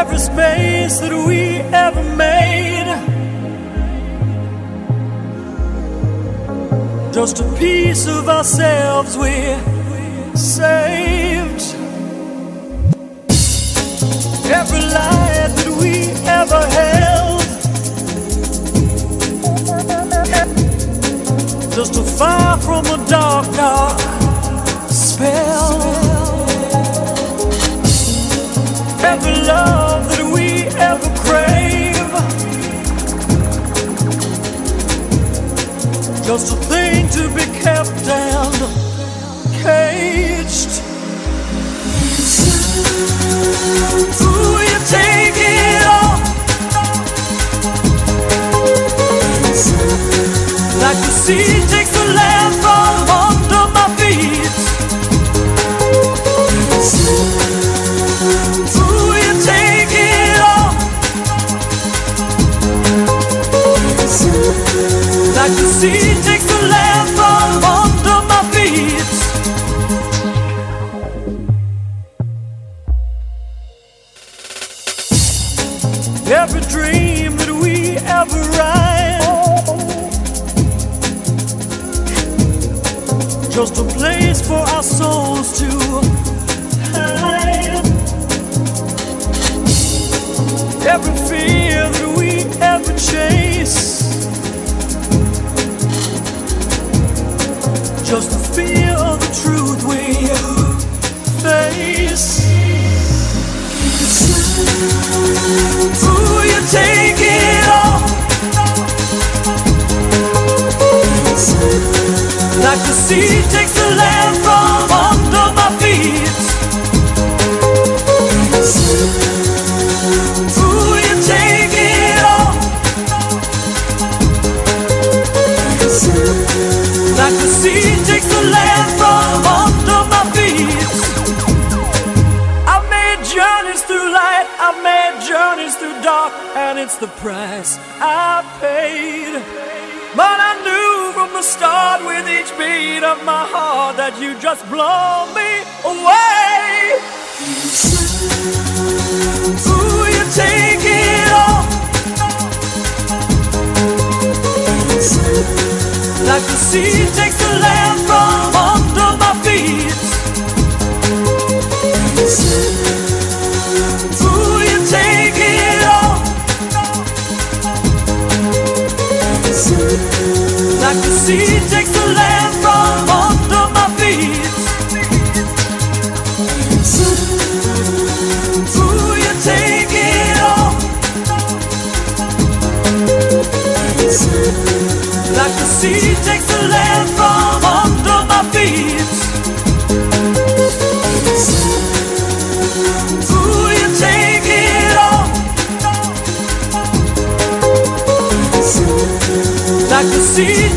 Every space that we ever made. Just a piece of ourselves we saved. Every light that we ever held. Just a fire from a dark, dark spell. Every love that we ever crave. Just a thing to be kept and caged. Ooh, you take it all. Like the sea takes the land from Like the sea takes the land from under my feet. Every dream that we ever write. Just a place for our souls to hide. Every fear that we ever chase. Truth we face. Ooh, you take it all. Like the sea takes the land from price I paid. But I knew from the start with each beat of my heart that you just blow me away. You take it all. Like the sea takes the land from under my feet. Sea takes the land from under my feet. You take it all. Like the sea